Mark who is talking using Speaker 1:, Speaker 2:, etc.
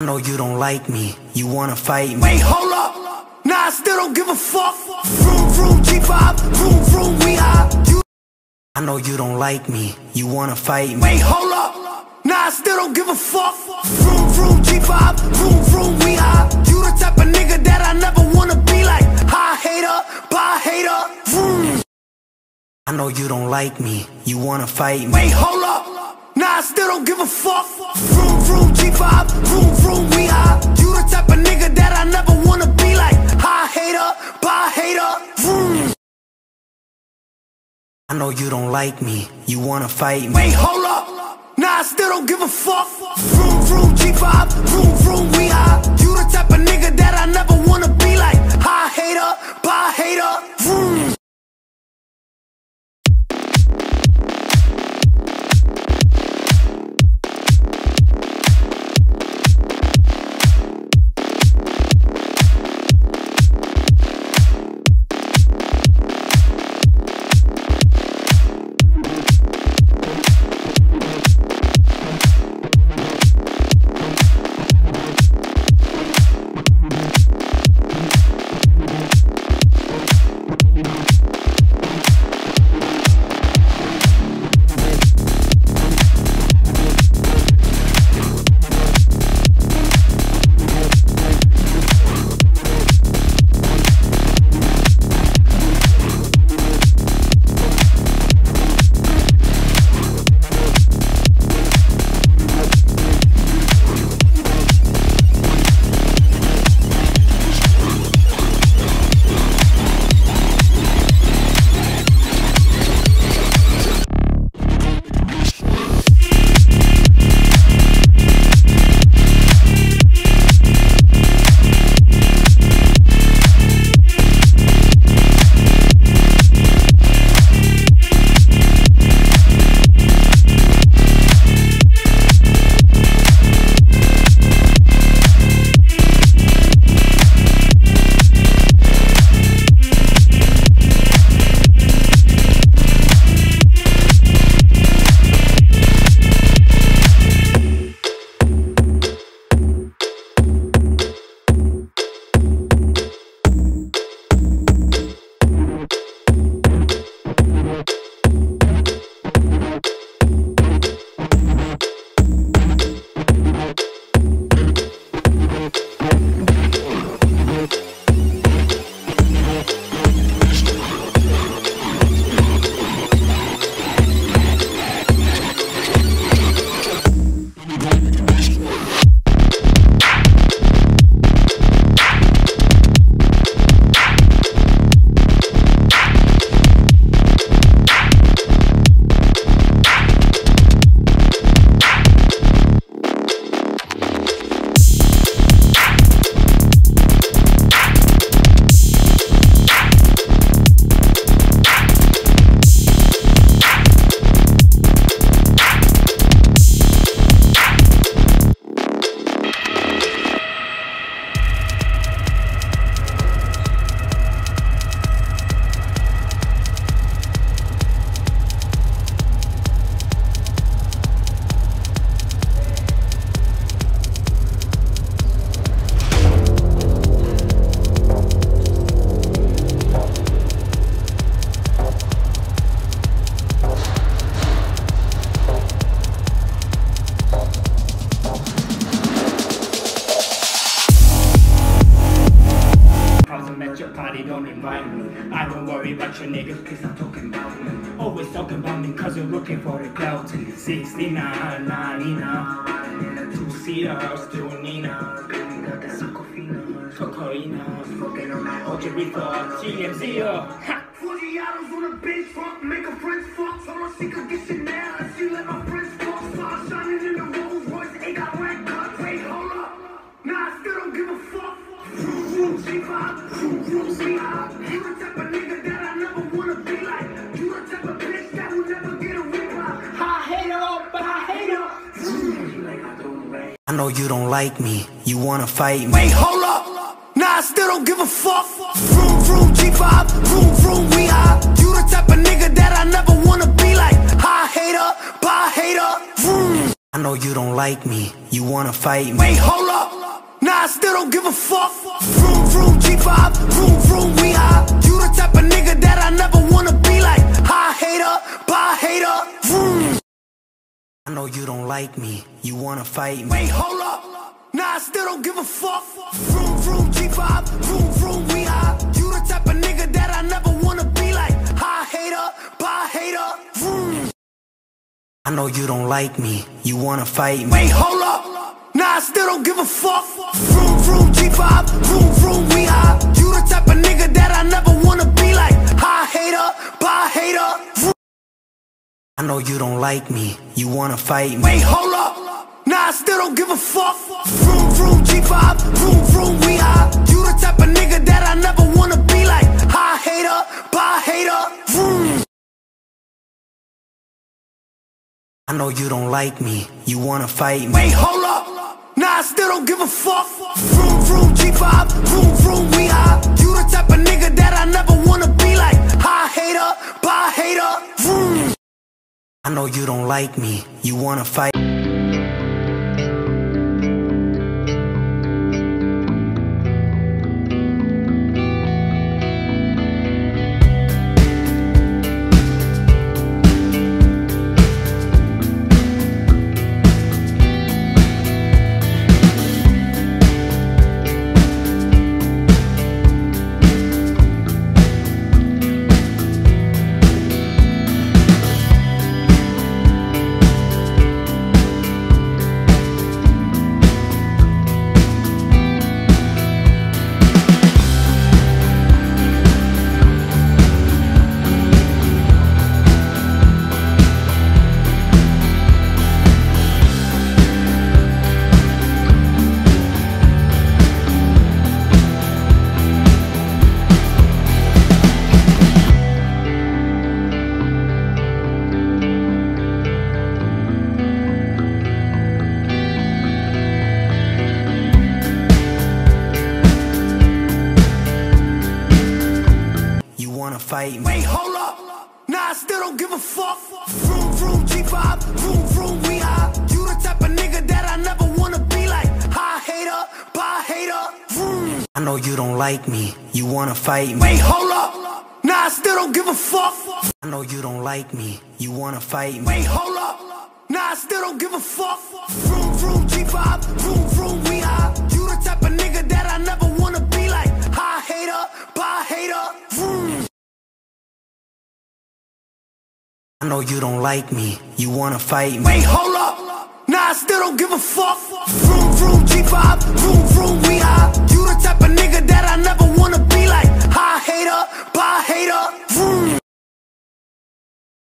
Speaker 1: I know you don't like me, you wanna fight me.
Speaker 2: Wait, hold up. Nah, I still don't give a fuck. Vroom, vroom, G5, vroom, vroom, we high. You
Speaker 1: I know you don't like me, you wanna fight me.
Speaker 2: Wait, hold up. Nah, I still don't give a fuck. Vroom, vroom, G5, vroom, vroom, we high. You the type of nigga that I never wanna be like. Hi hater, bye hater. Vroom.
Speaker 1: I know you don't like me, you wanna fight me.
Speaker 2: Wait, hold up. I still don't give a fuck. Vroom, vroom, G5, vroom, vroom, we high. You the type of nigga that I never wanna be like. Hi hater, bye hater. Vroom.
Speaker 1: I know you don't like me, you wanna fight me.
Speaker 2: Wait, hold up. Nah, I still don't give a fuck. Vroom, vroom, G5, vroom, vroom, we high.
Speaker 3: Party, don't invite me. I don't worry about your nigga, cause I'm talking about me. Always talking about me, cause you're looking for the clout. 69, 99, two seater, still Nina. Cocaine, smoking on that OJ reefer, TMZ, ha!
Speaker 2: 40 hours on a bench, fuck, make a French fuck. Told her she could get Chanel, and she let my friends I know you don't like me, you wanna fight me. Wait, hold up. Nah, I still don't give a fuck. Vroom, vroom, G5, vroom, vroom, we high. You the type of nigga that I never wanna be like. Hi hater,
Speaker 3: bye hater. Vroom. I
Speaker 1: I know you don't like me, you wanna fight me.
Speaker 2: Wait, hold up. Don't give a fuck. Vroom, vroom, G5, vroom, vroom, we high. You the type of nigga that I never wanna be like. Hi hater, bye hater, vroom.
Speaker 1: I know you don't like me, you wanna fight me.
Speaker 2: Wait, hold up. Nah, I still don't give a fuck. Vroom, vroom, G5, vroom, vroom, we high. You the type of nigga that I never wanna be like. Hi hater, bye hater, vroom.
Speaker 1: I know you don't like me, you wanna fight me.
Speaker 2: Wait, hold up. Still don't give a fuck. Vroom, vroom, G5, vroom, vroom, we high. You the type of nigga that I never wanna be like. Hi hater, bye hater, vroom.
Speaker 1: I know you don't like me, you wanna fight me.
Speaker 2: Wait, hold up. Nah, I still don't give a fuck. Vroom, vroom, G5, vroom, vroom, we high. You the type of nigga that I never wanna be like. Hi hater, bye hater, vroom.
Speaker 1: I know you don't like me, you wanna fight me.
Speaker 2: Wait, hold up. I still don't give a fuck. Vroom, vroom, G5, vroom, vroom, we high. You the type of nigga that I never wanna be like. Hi hater, bye hater, vroom.
Speaker 1: I know you don't like me, you wanna fight. Me.
Speaker 2: Wait, hold up. Nah, I still don't give a fuck. Vroom, vroom, G5, vroom, vroom, we high. You the type of nigga that I never wanna be like. Hi hater, bye hater, vroom.
Speaker 1: I know you don't like me, you wanna fight me.
Speaker 2: Wait, hold up. Nah, I still don't give a fuck. I
Speaker 1: know you don't like me, you wanna fight me.
Speaker 2: Wait, hold up. Nah, I still don't give a fuck. Vroom, vroom, G5, vroom, vroom, we high.
Speaker 1: I know you don't like me, you wanna fight me.
Speaker 2: Wait, hold up! Nah, I still don't give a fuck. Vroom, vroom, G5, vroom, vroom, we high. You the type of nigga that I never wanna be like. Hi hater, bye hater, vroom.